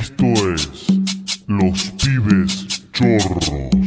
Esto es Los Pibes Chorros.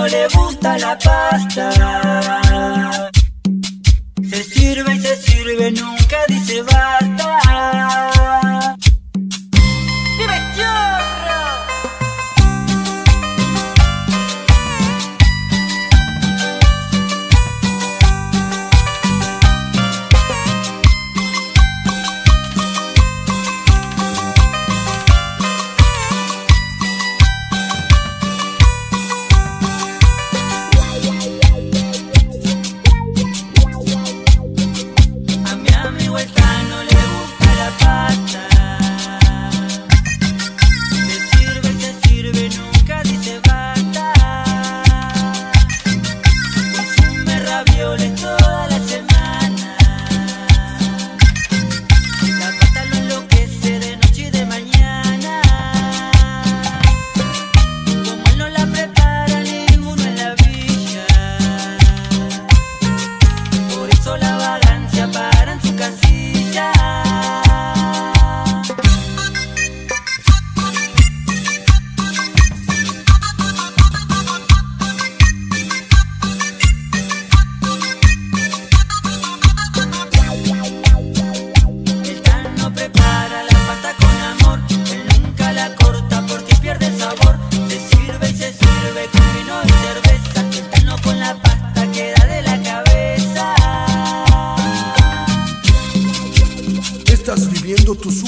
no le gusta la pasta. produtos